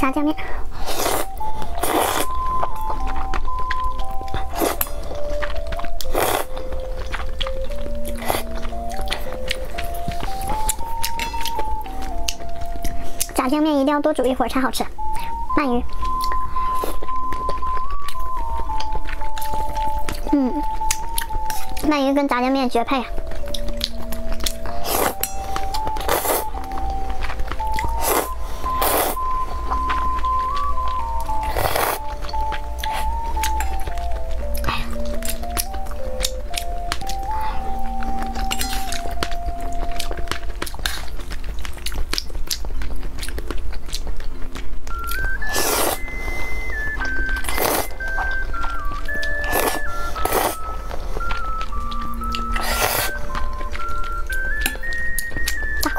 炸酱面。炸酱面一定要多煮一会儿才好吃。鳗鱼，嗯，鳗鱼跟炸酱面绝配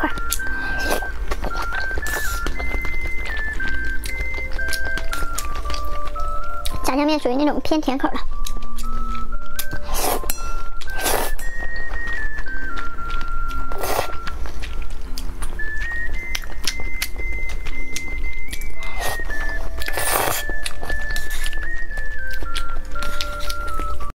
快！炸酱面属于那种偏甜口的。